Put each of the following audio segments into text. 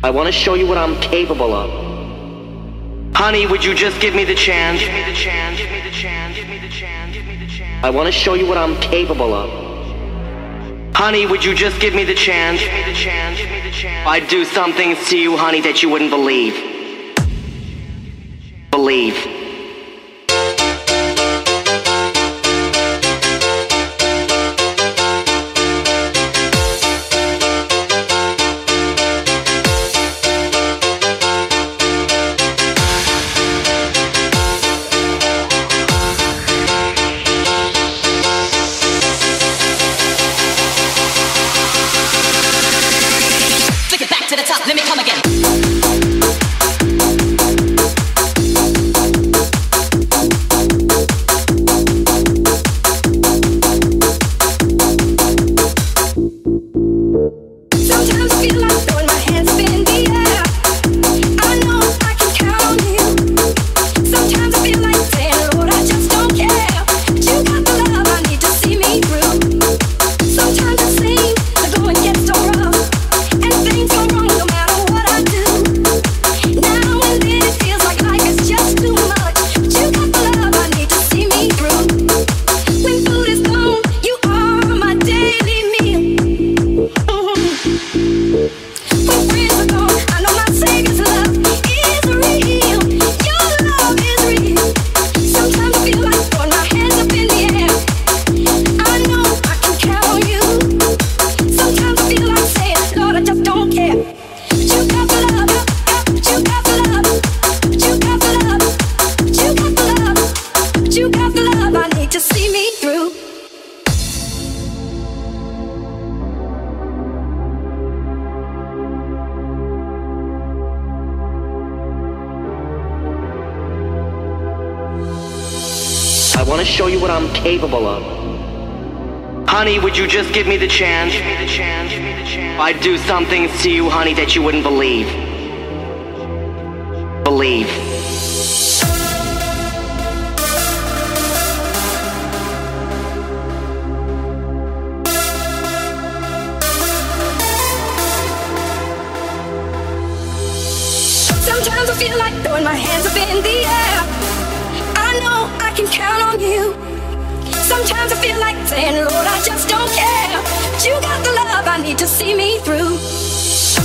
I want to show you what I'm capable of. Honey, would you just give me the chance? Give me the chance, give me the chance, give me the chance, give me the chance. I want to show you what I'm capable of. Honey, would you just give me the chance? Give me the chance, give me the chance. I'd do some things to you, honey, that you wouldn't believe. Believe. The top, let me come again. I want to show you what I'm capable of. Honey, would you just give me the chance? Give me the chance, give me the chance. I'd do some things to you, honey, that you wouldn't believe. Believe. Sometimes I feel like throwing my hands up in the air. I know can count on you. Sometimes I feel like saying, Lord, I just don't care. But you got the love I need to see me through.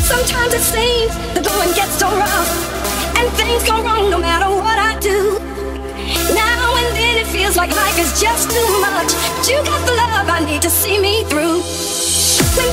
Sometimes it seems the going gets so rough, and things go wrong no matter what I do. Now and then it feels like life is just too much. But you got the love I need to see me through. When